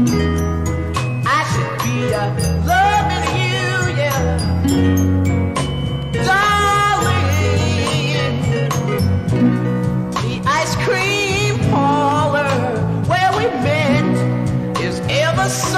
I should be loving you, yeah. Darling, the ice cream parlor where we met is ever so.